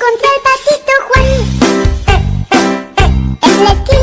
encontré al patito Juan. Eh, eh, eh, eh en la esquina